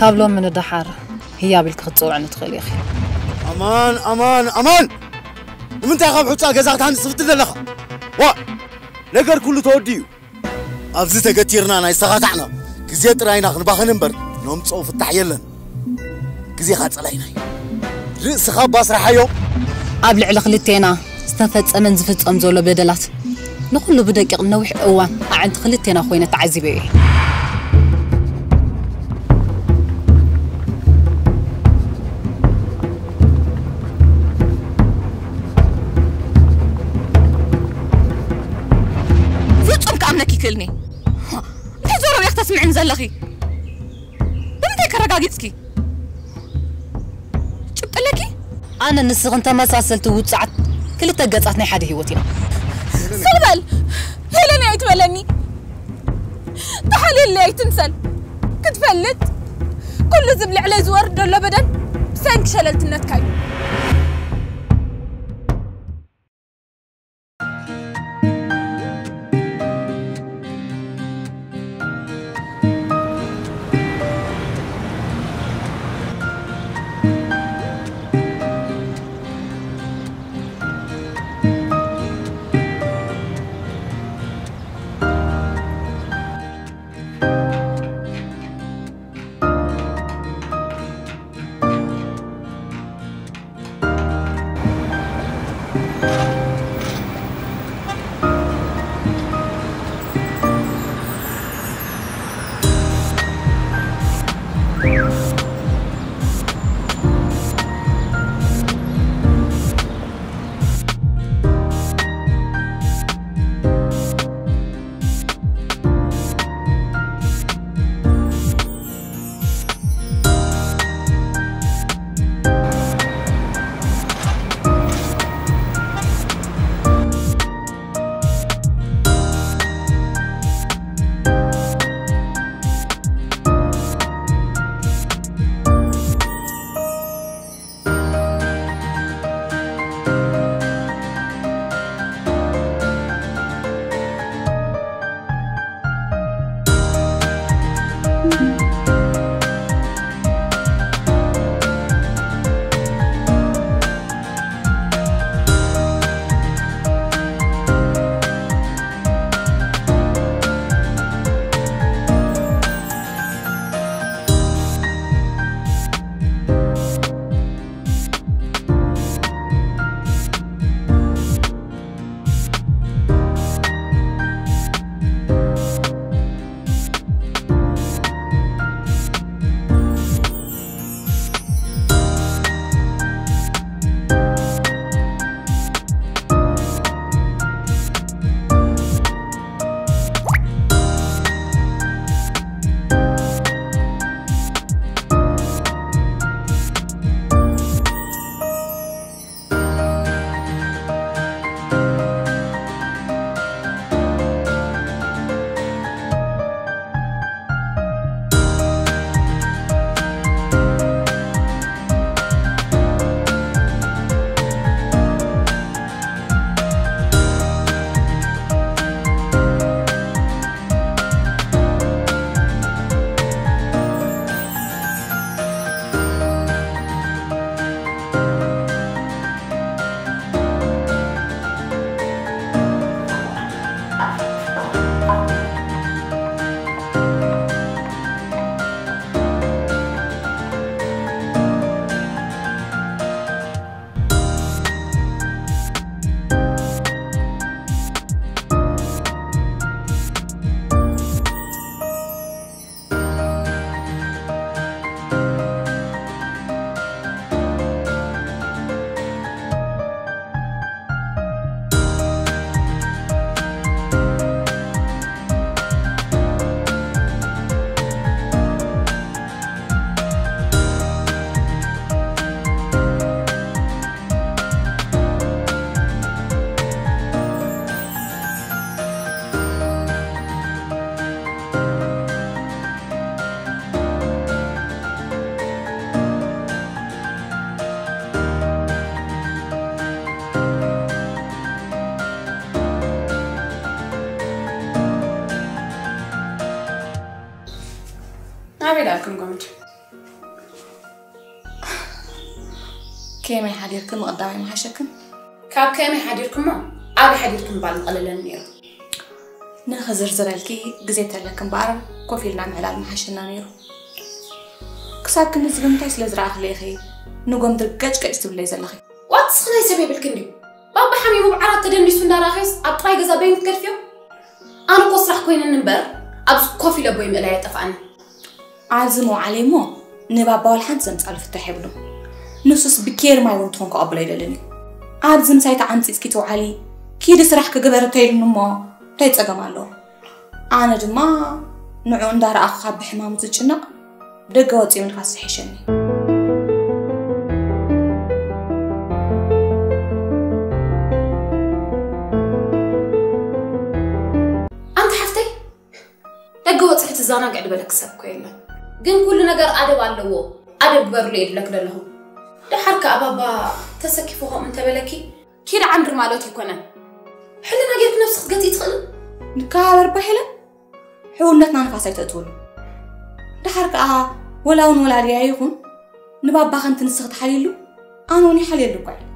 ካብ ሎም ምንድሓር ህያብ ኢልክ ክትፅውዕኒ ትኽእል ኢኺ ኣማን ኣማን ኣማን ንምንታይ ካብ ሑፃ ገዛ ክትሃንፅ ትፍቲ ዘለኻ ዋ ነገር ኩሉ ተወዲ እዩ ኣብዚ ተገቲርና ናይ ዝተኻታዕና ግዜ ጥራይና ክንባኽን እምበር ነምፅኦ ፍታሕ የለን ግዜኻ ፀላይና እዩ ርእስኻ ባስራሓዮ ኣብ ልዕሊ ክልቴና ዝተፈፀመን ዝፍፀም ዘሎ በደላት ንኩሉ ብደቂቕ ነዊሕ እዋን ኣዕንቲ ክልቴና ኮይነ ተዓዚበ እየ تاجسكي شبت لكي أنا نسق أنت ما سأسلت وتسعت كل تجزعتني حد هيوتنا سلبل هلني أتملني تحليل لي تنسل كتفلت كل زبل على زور دولا بدن سانك شللت النتكاي idaalkan gomid كامي حديركم قدامي محشكم كاب كامي حديركم ما عادي حديركم بعد قليل النير نخزر زرالكي الكي جزيت لكم بعرف كوفي لنا نعم على ما حشنا كساب كن زغم تاس لزرع خليخي نقوم دركاج كاج تبلي زلخي وات سخنا سبي بالكندي بابا حميمو بعرات تدنيسو نداراخيس أبطاي غزا بين كرفيو أنا قصرح كوين النبر ابس كوفي لبوي ملايات أفعني መውዓለይ እሞ ንባባወል ሓንቲ ዘምፃሉ ፍታሕ የብሉ ንሱስ ብኬር ማይ እውን ትኾን ክቐብሎ ኣይደልን እዩ ኣብዚ ምሳይቲ ዓንፂፅኪ ትውዓሊ ኪድ ስራሕ ክግበር እንተይሉኒ እሞ እንታይ ፀገም ኣለዎ ኣነ ድማ ንዑ እንዳረኣኽካ ብሕማሙ ዝጭነቕ ደገ ወፂ ምልካ ዝስሒሸኒ ደገ ወፅሒ ትዘናግዕ ድበለክ ሰብ ኮ የለን ግን ኩሉ ነገር ኣደብ ኣለዎ ኣደብ ግበርሉ እየ ድብለክ ዘለኹ ድሓር ከዓ ባባ ተሰኪፉ ከምኡ እንተበለኪ ኪድ ዓምድር ማለት ይኮነን ሕልና ጌርክ ነፍሲ ክትገፂ ትኽእል ንከባበር ባሒለ ሕውነትና ንፋስ ኣይተእትውሉ ድሓር ከዓ ወላ እውን ወላድያ ይኹን ንባባ ከንቲ ንስኽ ትሓልየሉ ኣነ እውን ይሓልየሉ እኳ እዩ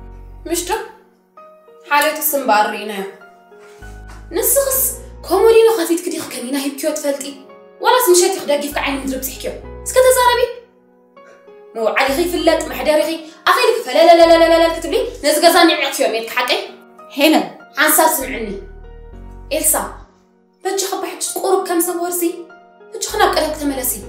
ምሽቶ ሓልዮትስ እምበኣር ርኢናዮ ንስኽስ ኮሞዲኖ ከፊት ክዲኽ ከኒና ሂብክዮ ትፈልጢ وراس مشات يخدا كيف كعين مدرب سحكيو سكت زاربي نو علي غي فلات ما حدا رغي أخي لك فلا لا لا لا لا لا كتب لي نزقا زاني عيطيو ميت حقي هنا. عنصار سمعني. إلسا بتش خبحت قرب كم سوارسي بتش خنا بقلك تملسي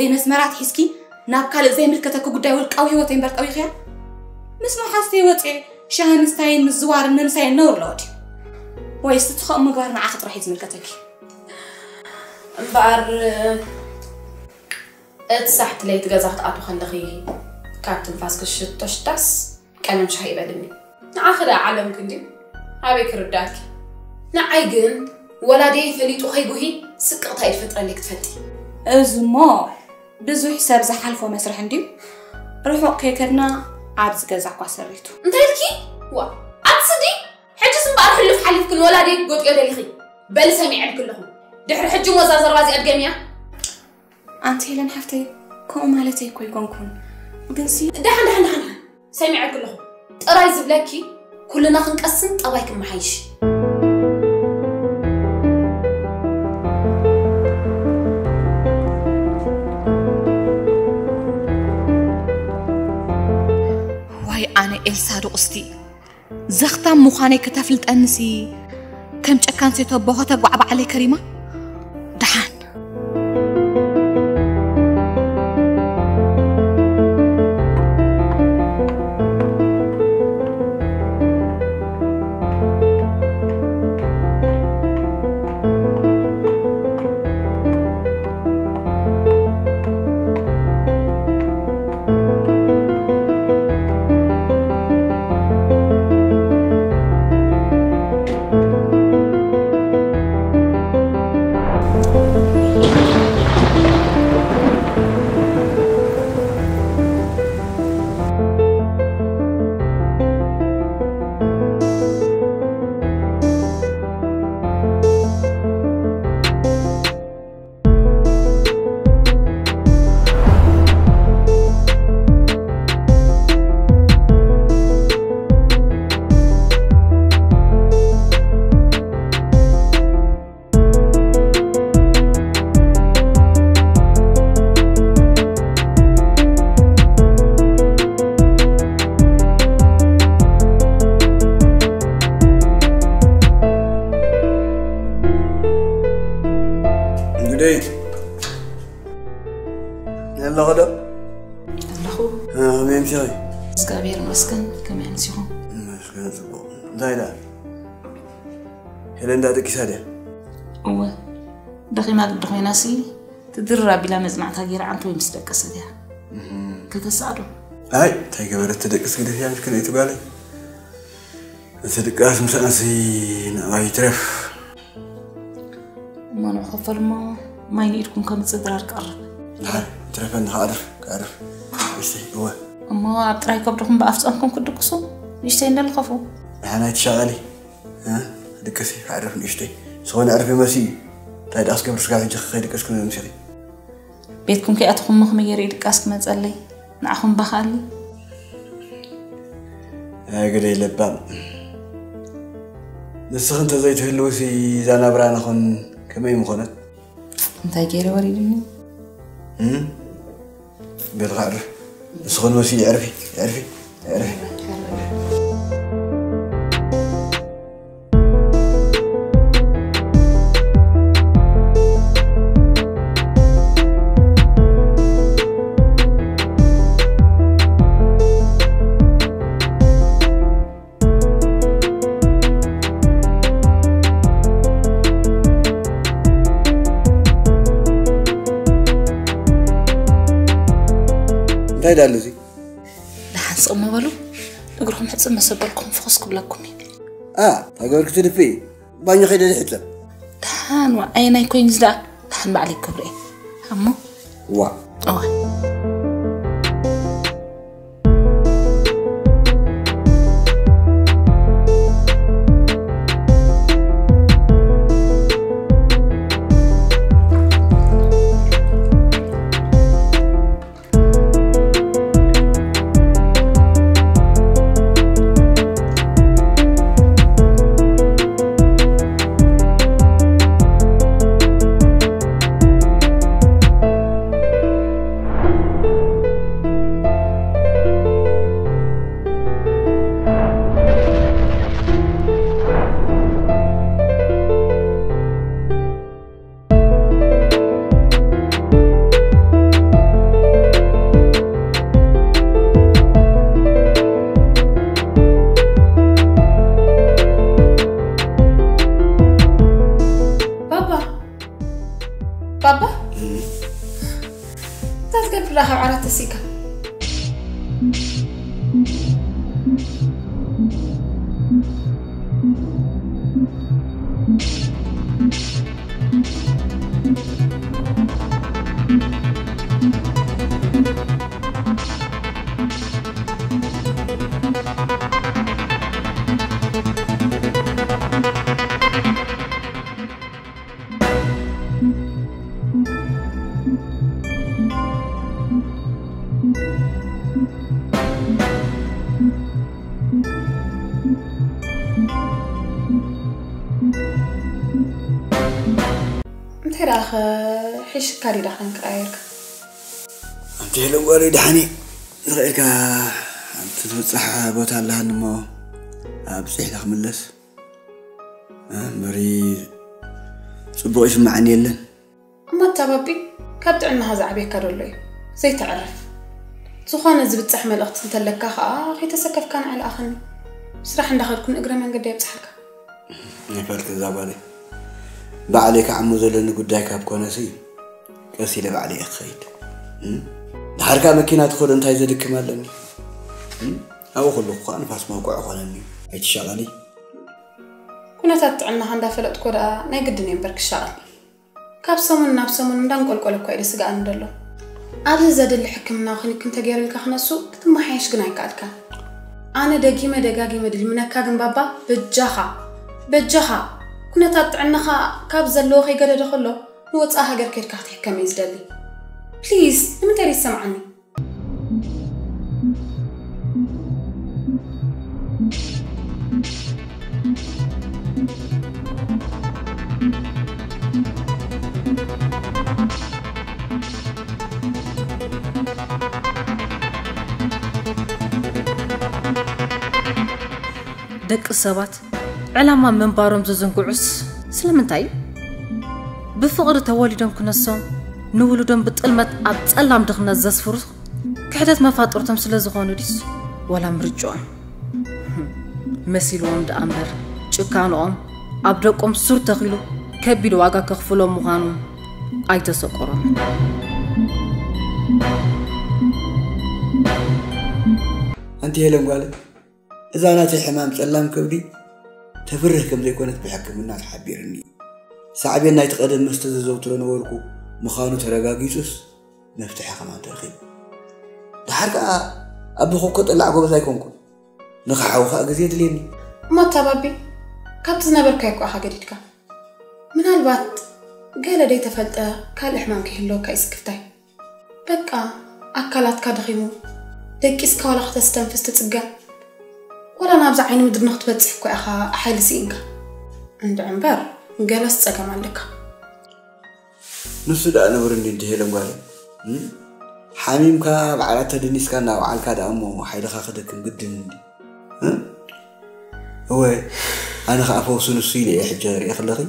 ዘረባ ዘይመስመራት ሒዝኪ ናብ ካልእ ዘይምልከተኪ ጉዳይ ውልቃዊ ሂወተይ እምበር ቀዊኽያ ምስ መሓዝተይ ወፂአ ሻሂ ምስታይን ምዝዋርን ምምሳይን ነውር ኣለዎ ድዩ ወይስ እቲ ከምኡ ምግባር ንዓኺ ጥራሕ እዩ ዝምልከተኪ እምበኣር እቲ ሳሕቲ ለይቲ ገዛ ክትኣትዉ ከለኺ ካብ ትንፋስ ክሽቶ ሽታስ ቀመም ሻሂ ይበልኒ ንዓኸ ዳ ዓለም ክንዲ ኣበይ ክርዳእኪ ንዓይ ግን ወላደይ ፈሊጡ ከይጉሂ ስቅቕታ እዩ ትፈጥረለይ ክትፈልጢ እዚ እሞ ብዙሕ ሰብ ዝሓልፎ መስርሕ እንድዩ ርሑቕ ከይከድና ኣብዚ ገዛ እኳ ሰሪቱ እንታይ ኢልኪ ዋ ኣትስዲ ሕጂስ እምበኣር ሕልፍ ሓሊፍ ክን ወላደይ ጎጥዮ ደሊኺ በሊ ሰሚዐን ክለኹ ድሕሪ ሕጂ ሞዛ ዘረባ እዚኣ ድገምያ ኣንቲ ሄለን ሓፍተይ ከምኡ ማለተይ እኮ ይኮንኩን ግንሲ ድሓን ድሓን ድሓን ሰሚዐን ክለኹ ጥራይ ዝብለኪ ኩልና ክንቀስን ጠባይ ክመሓይሽ ዋይ ኣነ ኤልሳ ድቁስቲ ዘኽታም ምዃነይ ከተፍልጠንሲ ከም ጨካን ሴቶ ቦኸ ተጓዕባዕለይ ከሪማ dirra bilames mactaag yarcanta way misdhaqasadeen katasaadho ay tay gabarata deqis gidafyaa mishkan ay tugaalay sadqaas msanasi nabaay tref manu qofalma mayni irkun kamitsadar alqarab trefen haadr kaadr isay uwa amma abtray kabdhum baafsankum kuduksu nishtay ndalqafu maxanaay tishaqali dqasi kaadr nishtay soo naarfe masi tayd askamar skaa jikhay dqas kun msiri بيتكم كي أتخم مخم يريد كاسك ما تزالي نعخم بخالي أقري لبام نسخن تزايد هلوسي زانا برانا خون كما يمخونت انتا كيرا وريد مني هم بيتغار نسخن وسي عرفي عرفي عرفي እንታይ ዳሉ እዚ ድሓን ፅቕሙ በሉ እግርኩም ሕፅን መሰበልኩም ፍኹስ ክብለኩም እዩ አ ታገበር ክትድፊ ባኞ ከይደ ዝሕፅብ ድሓን ዋ ኣየናይ ኮይኑ ዝዳ ድሓን ባዕለይ ክብሪ እየ እሞ ዋ እዋ ሒሽካ ዲዳ ክንቀያየርካ ኣብቲ ህሎም ጓሉ ድሓኒ ንኽእልካ ኣብቲ ዝበፅሕ ቦታ ኣለሃኒ እሞ ኣብ ፅሒካ ክምለስ እምበሪ ፅቡቅ ይስማዓኒ የለን እማ እታባቢ ካብ ጥዕናኻ ዝዓብየካ ደሎ እዩ ዘይተዕርፍ ዝኾነ ዝብፅሕ መልእኽቲ እንተለካ ከዓ ከይተሰከፍካ ንዕልኣኸኒ ስራሕ እንዳኸድኩን እግረ መንገዲ የብፅሓካ ነፈልክ እዛ ጓለ ባዕለይ ክዓሞ ዘለኒ ጉዳይ ካብ ኮነሲ ቀስ ኢለ ባዕለይ እየ መኪና ትኸዶ እንታይ ዘድክም ኣለኒ ኣብኡ ከለኹ ከዓ ንፋስ መውቅዕ ኮነኒ ኣይትሸቐሊ ኩነታት ጥዕናኻ እንዳፈለጥኮ ደኣ ናይ ግድን እየ እምበር ክሻቐል ካብ ሰሙን ናብ ሰሙን እንዳንቆልቆለ እኳ ኢለ ስጋኣኒ ደሎ ኣብዚ ዘድሊ ሕክምናዊ ክኒክ እንተገይሩልካ ክነሱ ክትመሓየሽ ግን ኣይከኣልካ ኣነ ደጊመ ደጋጊመ ድልምነካ ግን ባባ በጃኻ በጃኻ ኩነታት ጥዕናኻ ካብ ዘለዎ ከይገደደ ከሎ ንወፃኢ ሃገር ከድካ ክትሕከም እየ ዝደሊ። ፕሊዝ ንምንታይ ደይ ደቂ ሰባት ዕላማ ምንባሮም ዝዝንግዑስ ስለምንታይ? እዩ ብፍቕሪ ተወሊዶም ክነሶም ንውሉዶም ብጥልመት ኣብ ጸላም ድኽነት ዘስፍሩ ክሕደት መፋጡርቶም ስለ ዝኾኑ ዲስ ወላ ምርጭኦም መሲልዎም ደኣ እምበር ጭካንኦም ኣብ ደቆም ሱር ተኺሉ ከቢድ ዋጋ ከኽፍሎም ምዃኑ ኣይተሰቆሮም أنت هي لنقال إذا أنا حمام سلام كبدي تفرح كم زي كانت بحكم الناس سعبين نايت قدم مستزوترن نوركو مخانو ترغاغيصوس مفتاح كما ترخيب دحركا ابي خوكو طلع غوبس ايكونكو نخاو خا غزي ليني ما تبابي كابت زنبركا يكو حاجة ديدكا من البات قال دي تفلت كال احمان كيلو كايس كفتاي بقى اكلات ديك دقيسكا ولا ختستنفس تصقا ولا نابز عيني مدر نختبتح كو اخا حالسينكا عند عمبر جلست أكملك. نسود أنا برندي تهلم قال. حاميم كا على دنيس كان أو على كذا أمه حيدا خاخدك جدا. هو أنا خاف أوصل نسيلي يا حجار يا خلاقي.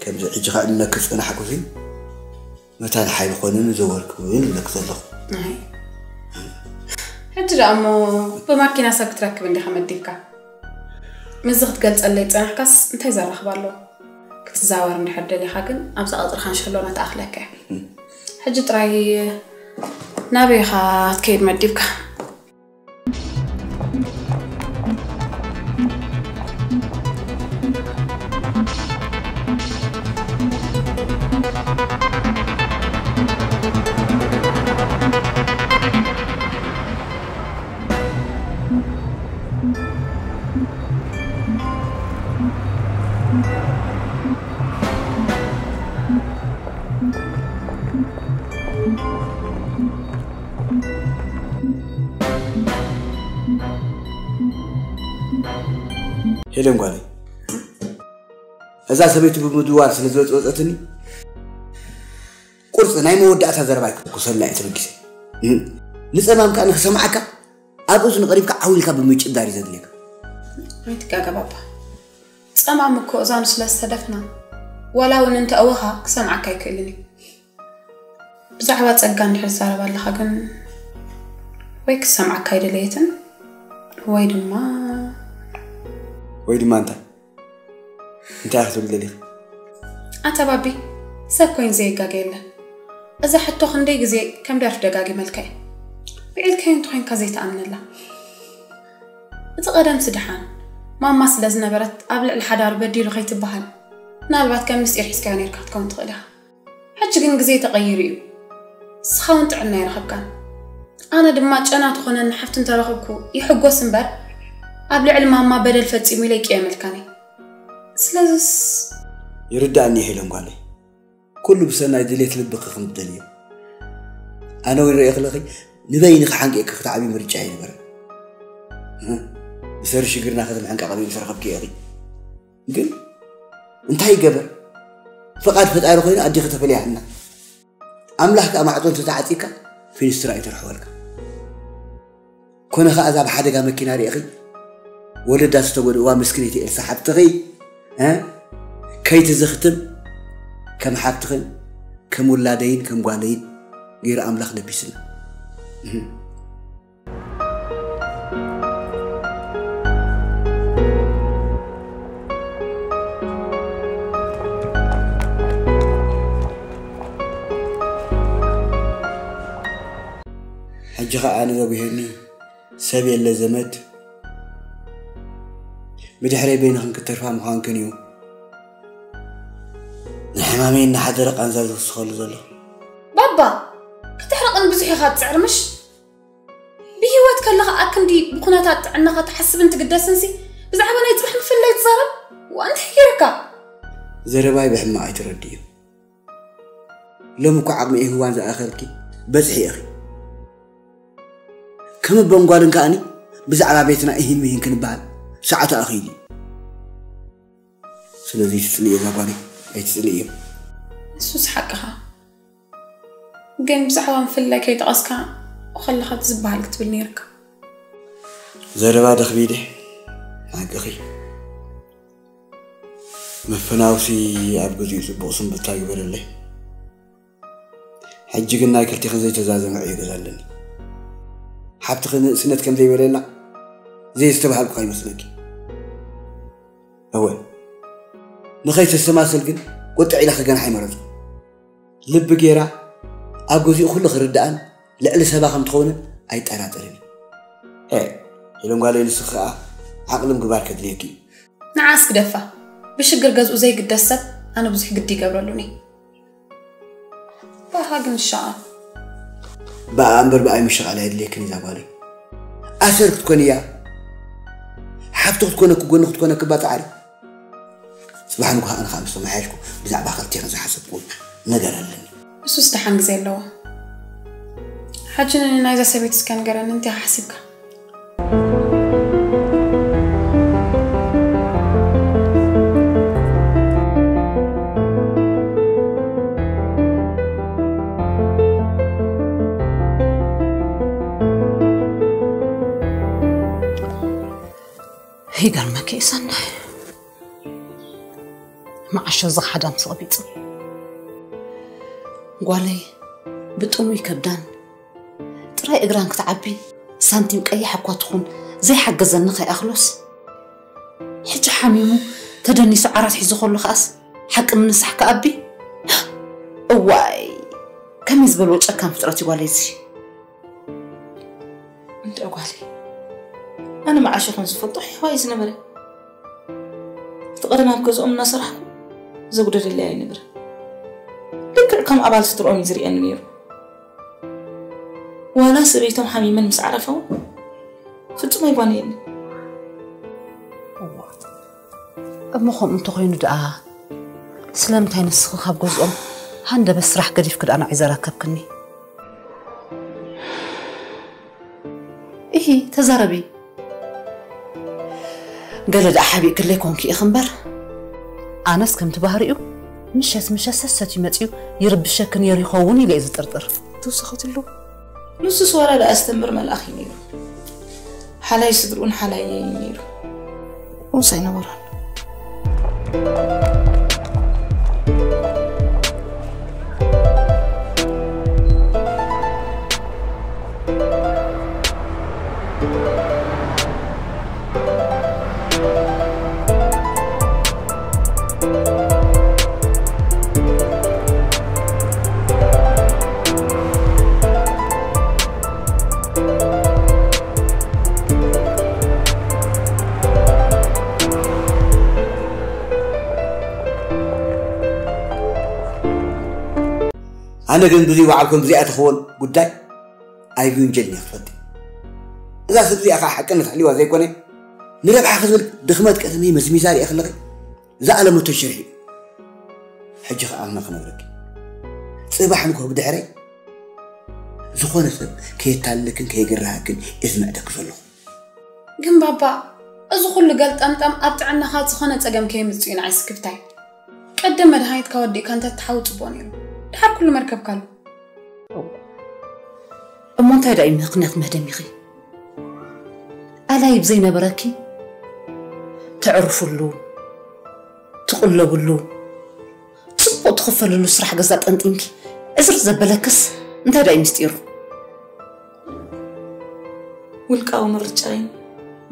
كم زي حجار عندنا كف أنا حكوزي. متى الحيل قانون زورك وين لك صدق. حجر أمه بماكينة سكترك بندي حمد ديكا. مزغت قلت قلت أنا حكاس أنت زرخ بالله. ክትዛወር እንድሕር ደሊኻ ግን ኣብዛ ቀፅርካ ንሸሎና ተኣኽለካ እያ ሕጂ ጥራይ ናበይኻ ትከይድ መዲብካ ሄለን ጓለይ እዛ ሰበይቲ ብምድዋር ስለ ዝወፅወፀትኒ ቁርፂ ናይ መወዳእታ ዘረባ ይክኩሰልና እየ ትበጊሰ ንፀማምካ ንክሰማዓካ ኣብ እዝኒ ቀሪብካ ዓዊልካ ብምጭዳር እዩ ዘድልየካ። ኣይትጋገባባ ፀማም እኮ እዛኑ ስለ ዋላ እውን እንተእወኻ ክሰምዓካ ኣይክእልን እዩ። ብዛዕባ ፀጋ እንድሕር ዝዛረባ ኣለኻ ግን ወይ ክሰምዓካ ኣይደለየትን ወይ ድማ ويلي ما انت انت عارف تقول لي انت بابي سب كوين زي كاجيلا اذا حتى خندي زي كم دارف دقاقي ملكي بقيل بإلكين تخين كزي تأمن الله انت تقدم سدحان ماما سلا زنبرت قبل الحدار بديلو خيت بهال نالبات كم مسئر حسكاني كان كون تكون تقلها حج كن قزي تغيري سخون تعنا يرخبكان أنا دماج أنا تخونا أن حفت انت رخبكو يحقو سنبر أبلع علمها ما بدل فتيمي لك ملكاني سلزس يرد عني حيلهم قالي كل بسنة دليت لبقى خم الدنيا أنا وين رأيك لخي نبين خحنك إيك تعبي مرجعي برا بسر شجرنا خدم عنك قبيل فرقب كي أخي قل انت هاي قبر فقط فتأير خوينا أدي ختف لي عنا أملاحك أما عطون تتعطيك في نسترائي ترحولك كون خاذا بحدقة مكينا ريخي ወለዳ ዝተጎድእዋ ምስክኔት ኤልሳ ሓብትኺ ከይትዝኽትም ከም ሓብትኽን ከም ውላደይን ከም ጓለይን ገይሩ ኣምላኽ ለቢስና ሕጂ ከዓ ንዘጉሄኒ ሰብ የለ ዘመድ ብድሕረይ በይንኽን ክትተርፋ ምዃንክን እዩ ንሕማመይ እናሓደረ ቃንዛ ዝውስኸሉ ዘሎ ባባ ክትሕረቕን ብዙሕ ኢኻ ትፅዕርምሽ ብሂወት ከለኻ ኣክንዲ ብኩነታት ጥዕናኻ ትሓስብን ትግደስንሲ ብዛዕባ ናይ ፅባሕ ምፍላይ ትዛረብ ዋንታይ ገይርካ ዘረባይ ብሕማቕ ኣይትረድዩ ሎሚ እኳ ዓቕሚ ህዋን ዝኣኸልኪ በፅሒ እኺ ከም በንጓልን ከኣኒ ብዛዕባ ቤትና እሂን ምሂን ክንበሃል ሰዓቱ ኣኺል እዩ ስለዚ ትፅልዮ ጓጓኒ ኣይትፅልዮ ንሱስ ሓቅኻ ግን ብዛዕባ ምፍላይ ከይጠቐስካ ከለኻ ዝበሃል ክትብል ነይርካ ዘረባ ደኽቢደ ሓቂ መፈናውሲ ኣብ ገዚኡ ፅቡቕ ስንብታ ይግበረለይ ሕጂ ግን ናይ ክልቲኽን ዘይተዛዘመ ዕዮ ገዛ ኣለኒ ሓብቲ ንእስነት ከም ዘይበለና ዘይዝተባሃልኩ ይመስለኪ እወ ንኸይተሰማሰል ግን ቁጥዕ ኢላ ክገናሕ ይመረፁ ልቢ ጌራ ኣብ ገዚኡ ኩሉ ክርዳእን ልዕሊ ሰባ ከም ትኸውንን ኣይጠራጠርን እ ኢሎም ጓለይ ንስ ከዓ ዓቕሊ ምግባር ከድልየኪ እዩ ንዓስ ክደፋ ብሽግር ገዝኡ ዘይግደስ ሰብ ኣነ ብዙሕ ግዲ ይገብረሉኒ ባኻ ግን ሻኣ በኣ እምበር ብኣይ ምሸቓላ የድልየክን እዛ ጓለይ ኣሰር ክትኮን እያ ሓብቲ ክትኮነ ክጎኒ ክትኮነ ክባፃዓሪ ፅባሕ ንኳ ኣነ ከዓ ምስ ተመሓየሽኩ ብዛዕባ ክልቲኽን ዝሓሰብኩ ነገር ኣለኒ ንሱስ ድሓን ግዜ ኣለዎ ሓጂ ንኒ ናይዛ ሰበይት እስከ ነገረኒ እንታይ ሓሲብካ ይገርመኪ እዩ ሰናይ መዓሸ ዝሓዳ ምስ ቀቢፁ ጓለይ ብጥሙይ ከብዳን ጥራይ እግራን ክትዓቢ ሳንቲም ቀይሕ እኳ ትኹን ዘይሓገዘኒ ከይኣኽሎስ ሕጂ ሓሚሙ ተደኒሱ ዓራት ሒዙ ከሎ ከኣስ ሓቂ ምንሳሕ ከኣቢ እዋይ ከመይ ዝበልዎ ጨካን ፍጥረት እዩ ጓለይ እዚ እንታይ ጓለይ ኣነ መዓሸ ከም ዝፈልጦ ሕዋይ ዝነበረ እቲ ቀደም ኣብ ገዝኦም እናሰራሕኩ ዘጉደደለይ ኣይነበረ ልክዕ ከም ኣባል ስድሮኦም እዩ ዝርአኒ ነይሩ ዋላ ሰበይቶም ሓሚመን ምስ ዓረፈ ፍጹም ኣይጓነየኒ እሞ ከምኡ እንተኮይኑ ደኣ ስለምንታይ ንስኺ ካብ ገዝኦም ሃንደበት ስራሕ ገዲፍ ክዳና ይዘረከብክኒ እሂ ተዛረቢ ገለ ደኣ ሓቢእ ክለይ ኮንኪ ኢኽ እምበር ኣነስ ከምቲ ባህሪኡ ምሸት ምሸት ሰሰት መፅዩ ይርብሸክ ነይሩ ይኸውን ኢለ እዩ ዝጥርጥር ተወሰኸትሉ ንሱስ ዋላ ደኣ ዝተምር መልኣኽ እዩ ነይሩ ሓላይ ስድርኡን ሓላይ እዩ ነይሩ ውስ ኣይነበሮን ኣነ ግን ብዙይ ባዕልኩም ብዚኣ ትኸውን ጉዳይ ኣይብዩንጀል እየ ክትፈልጥ እዛ ሰብ እዚኣ ከዓ ሓቅነት ሓልዋ ዘይኮነ ንረብሓ ክዝብል ድኽመት ቀደመ መስሚሳር እየ ክለኺ ዝኣለመቶ ሸርሒ እዩ ሕጂ ከዓ ኣነ ክነግረኪ ፅባሕ ንኮ ብድሕረይ ዝኾነ ሰብ ከየታልክን ከየግርሃክን እዝምዕደክ ዘለኹ ግን ባባ እዚ ኩሉ ገልጠምጠም ኣብ ጥዕናኻ ዝኾነ ፀገም ከየምፅኡ እዩ ንዓይ ስክብታይ ቀደም መድሃኒትካ ወዲእካ እንተተሓው ፅቡቅ ነይሩ ድሓር ኩሉ መርከብካሉ እሞ እንታይ ዳ እዩ ምክንያት መህደሚኺ ኣላይ ብዘይነበረኪ ተዕርፍሉ ትቁለብሉ ፅቡቅ ትኽፈልሉ ስራሕ ገዛ ጠንጢንኪ እዝር ዘበለክስ እንታይ ዳ እዩ ምስጢሩ ውልቃዊ ምርጫ እዩ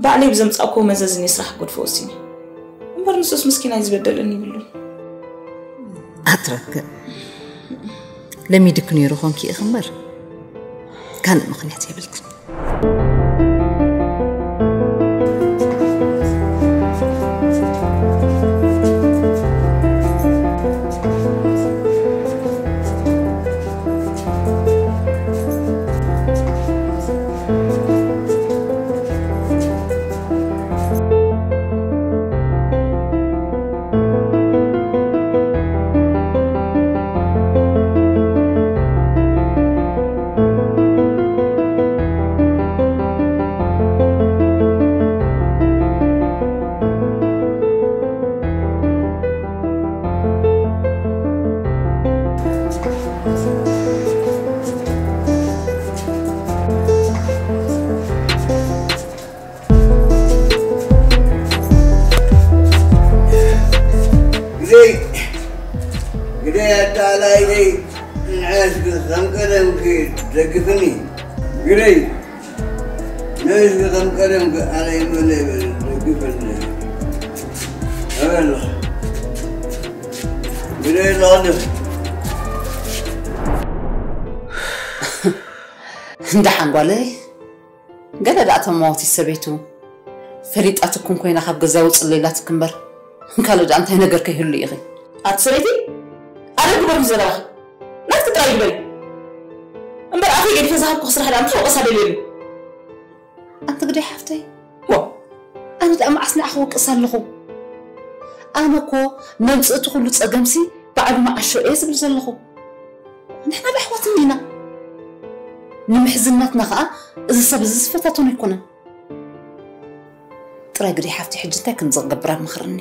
ባዕለይ ብዘምፃእኮ መዘዝኒ ስራሕ ጎድፎ ወሲኒ እምበር ንሱስ ምስኪና ዝበደለኒ ይብሉን ኣትረክብ لم يدكني روحهم كي أغمر كان مقنعتي بالك እንዳሓን ጓለይ ገለ ዳኣ ተማዋቲ ሰበይቱ ፈሊጣትኩም ኮይና ካብ ገዛ ውፅእ ሌላ ትክምበር ካልእ ዳኣ እንታይ ነገር ከይህሉ ኢኺ ኣቲ ሰበይቲ ኣነ ግበር ዘለኻ ናት ክጥራይ ይበይ እምበር ኣኸይ ገዲፈ ዝሃብኩ ስራሕ ዳ እንታይ ወቀሳ ደልየሉ ኣንተ ግደይ ሓፍተይ ዎ ኣነ ዳኣ መዓስ ንዓኸ ወቅስ ኣለኹ ኣነ ኮ መምፅእ እቲ ኩሉ ፀገምሲ ባዕሉ መዓሾ እየ ዝብል ዘለኹ ንሕና ብኣሕዋት እኒና ንምሕዝናትና ከዓ እዚ ሰብ እዚ ዝፈታተኑ ኣይኮነን ጥራይ ግዲ ሓፍቲ ሕጂ እንታይ ክንዘገብራ ምኽርኒ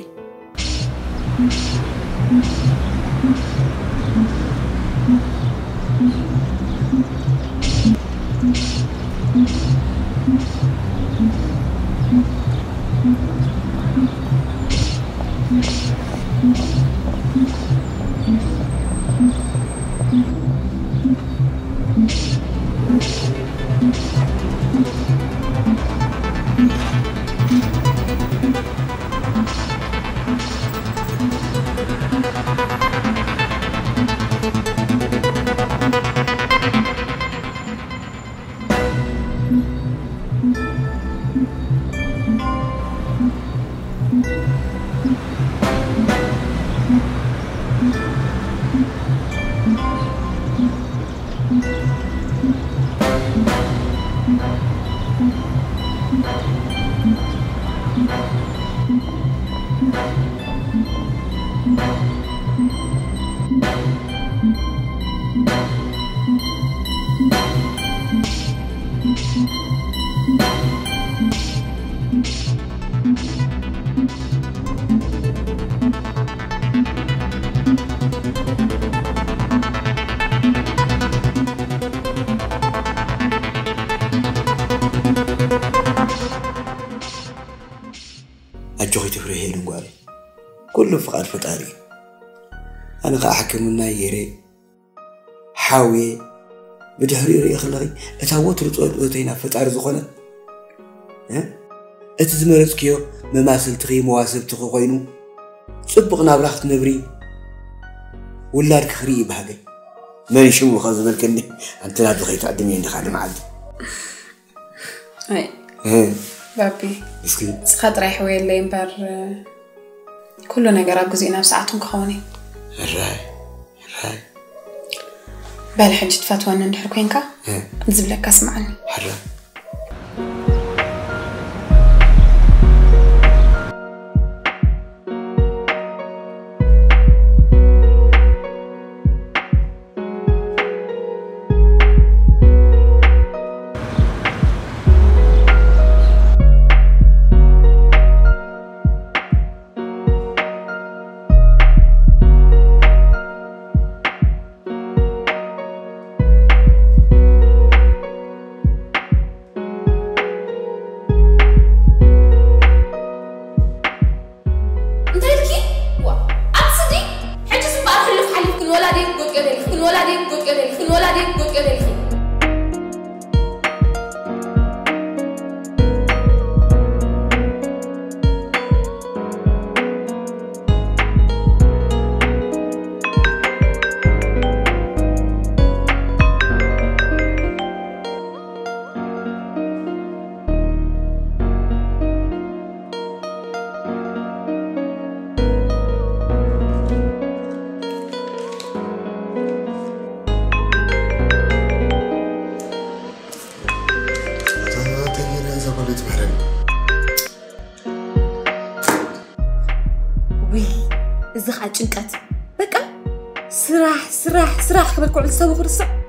حكمنا يري حاوي بدحري ري خلاقي اتاوت رطول اوتينا فتار زخونا آه؟ اتزمرت كيو مماسل تغي مواسل تغي غينو؟ صبقنا براخت نبري ولا لك خريب بهاقي. ما نشمو خازم الكني أنت لا دخيت عدمي عندك خادم عاد. أي. بابي. سخات رايح وين لين بر؟ كل نجرب جزئنا بساعتهم كوني الرأي. بالحج تفاتوا نحرك وينك إيه. نزبلك اسمعني حرام. sau có sách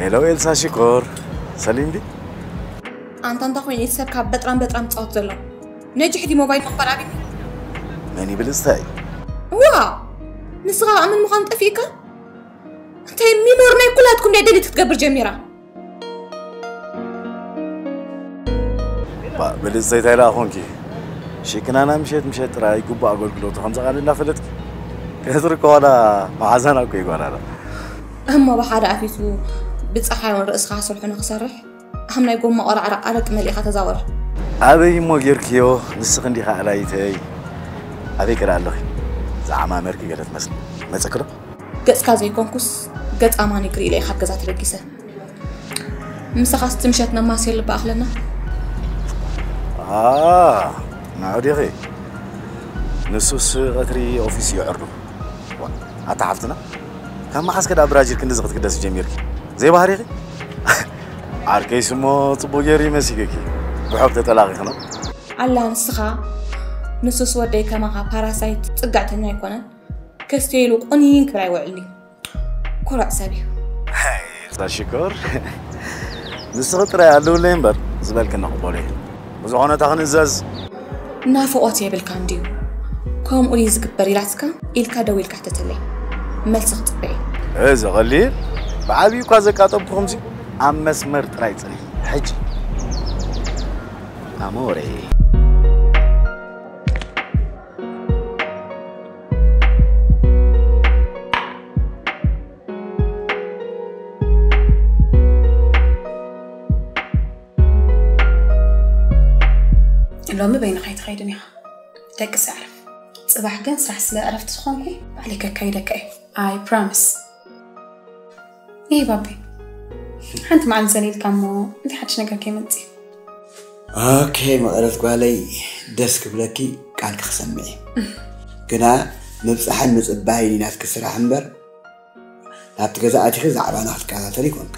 ሄሎ ኤልሳ ሽኮር ሰሊም ዲ ኣንታ እንታ ኮይኑ እቲ ሰብ ካብ በጥራም በጥራም ትፃወት ዘሎ ነጂ ሕዲ ሞባይል መክፈል ኣገኝ መን ይብል እስታይ ዋ ንስኻ ኣምን ምዃን ጠፊእካ እንታይ ሚሞር ናይ ኩላትኩም ናይ ደሊት ክትገብር ጀሚራ ብልፅተይ እንታይ ዳ ኮንኪ ሽክናና ምሸት ምሸት ጥራይ ግቡእ ኣገልግሎቱ ከምዚ ቃል እናፈለጥኪ ቀትሪ ከኋላ ማሓዘና እኮ ይጓናላ እሞ ብሓደ ኣፊቱ ብፀሓዩን ርእስኻ ስርሑ ንክሰርሕ ከም ናይ ጎማ ቆርዓራ ኣረቂ መሊእኻ ተዛወር ኣበይ እሞ ጌርክዮ ንስኽ እንዲኻ ኣላይተይ ኣበይ ከዳ ኣለኺ ዝዓማመርኪ ገለ ትመስሊ መፀክ ዶ ገፅካ ዘይኮንኩስ ገፅ ኣማኒ ክርኢ ኢለ ካብ ገዛ ተደጊሰ ምሳኻ ስቲ ምሸት ነማስየ ልበኣኽለና ናዑ ዲኺ ንሱስ ቀትሪ ኦፊስ ይዕርዱ ኣታ ሓፍትና ካብ መሓዝ ከዳ ብራጅል ክንዲ ክትቅደስ ጀሚርኪ زي بحري غي عاركي سمو طبو جيري مسيكي بحق تلاقي خنو على نسخة نسوس ودي كما باراسايت. تقعت هنا يكون. كستيلو قنين كبراي وعلي. كرة سابي. هاي شكر. نسخة ترى علو زبال كنا قبولي. وزعونا تاخن الزاز. نافو نافقوتي بالكانديو كوم قولي زكبري لعتك إلكا دويل الكحتة لي ملسخ تبعي. إيه زغليل. بعبي كذا كاتب خمسي أمس مرت رايتني حج أموري لو ما بين خيت خيدني دك سعرف صباح كان سرح سلا عرفت خونكي بعليك كيدك اي I promise እዩ ኣይ ፕሮሚስ ይህ ባቢ ሓንቲ መዓልቲ ዘሊልካ እሞ እንታይ ሓድሽ ነገር ከይመፅ እዩ ኦኬ መቐረት ጓለይ ደስ ክብለኪ ቃል ክክሰምዕ እዩ ግና ምብፃሕን ምፅባሕን ኢናትክ ስራሕ እምበር ናብቲ ገዛ ኣቲኺ ዛዕባና ክትከታተል ይኮንክ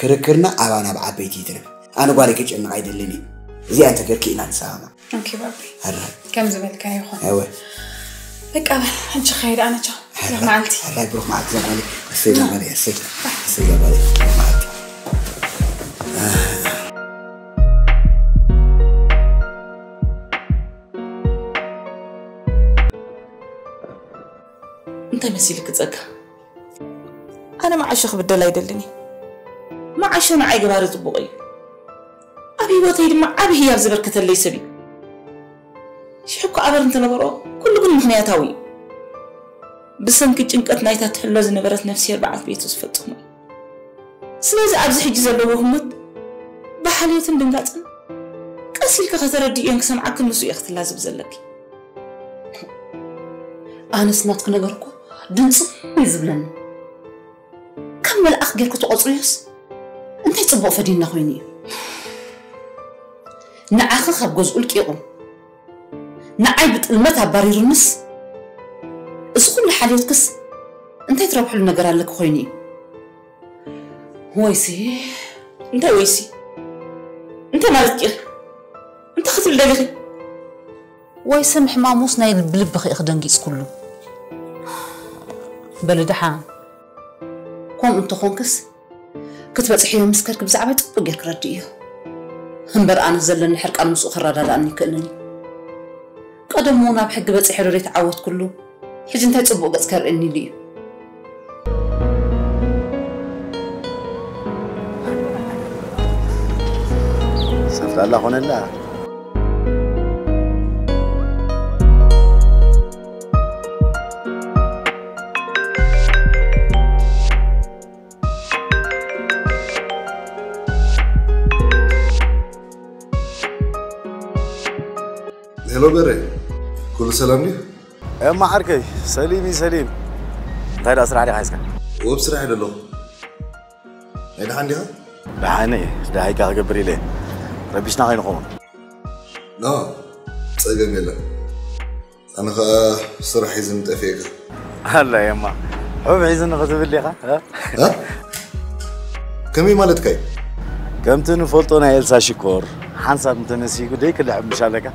ክርክርና ኣባና ብዓበይቲ ይትርብ ኣነ ጓለይ ክጭንቕ ኣይደልን እዩ እዚኣ እንተገርኪ ኢና ንሰማማ ኦኬ ባቢ ሕራ ከም ዝበልካ ይኹን ኣወ በቃ በል ሕጂ ከይድ ኣነ ቻው حراج حراج بروح آه. تزكى. أنا ما عشق بدل يدلني. ما عشان معي قبار طبقي أبي بطي دم أبي هي زبركتلي سبي شحكو أبر انت نبرو كل كل مخنياتاوي ብሰንኪ ጭንቀት ናይታ ትሕሎ ዝነበረት ነፍሲ ኣርባዓት ቤቱ ዝፈፅሙ እዩ ስለዚ ኣብዚ ሕጂ ዘለዎ ህሞት ብሓልዮትን ድንጋፅን ቀስ ኢልካ ከተረዲእዮን ክሰምዓክን ንሱ እየ ክትላዝብ ዘለኪ ኣነስ ናትክ ነገር እኮ ድምፂ እዩ ዝብለኒ ከም መልኣኽ ጌርኩ ተቆፅርዮስ እንታይ ፅቡቅ ፈዲና ኮይኑ እዩ ንዓኸ ካብ ገዝኡ ልቂቑ ንዓይ ብጥልመት ኣባሪሩንስ እዚ ኩሉ ሓልዮትክስ እንታይ ትረብሕሉ ነገር ኣለክ ኮይኑ እዩ ወይሲ እንታይ ወይሲ እንታይ ማለት ቂር እንታይ ክትብል ደሊኺ ወይ ሰም ሕማሙስ ናይ ልብልብኺ ኢኽ ደንጊፅ ኩሉ በልድሓ ከምኡ እንተኾንክስ ክትበፅሕ እዮ ምስከርክ ብዛዕባ ፅቡቅ ጌር ክረዲ እዩ እምበር ኣነ ዘለኒ ሕርቃን ምስኡ ክረዳዳእኒ ይክእልኒ ቀደም እውን ኣብ ሕጊ በፂሐ ዶ ተዓወት ኩሉ ሕጂ እንታይ ፅቡቅ ገፅ ከርእኒ ኢሉ እዩ ሰፍላላ ኾነላ ሄሎ በሬ ኩሉ ሰላም ዲዩ إيه، ما حركي سليمي سليم طير أسرع لي عايزك. وبسرع لله إيه عندي ها؟ دحاني ده هيك قبري ليه ربيش طيب، ناغي نقوم؟ لا تصيقم يلا. أنا خا صراحة يزن تفيقك هلا يما حب عيزن غزب اللي ها؟ ها؟ كم كمي كم كمتن فولتون هيلسا شكور حنصر متنسيكو ديك اللعب مشالكه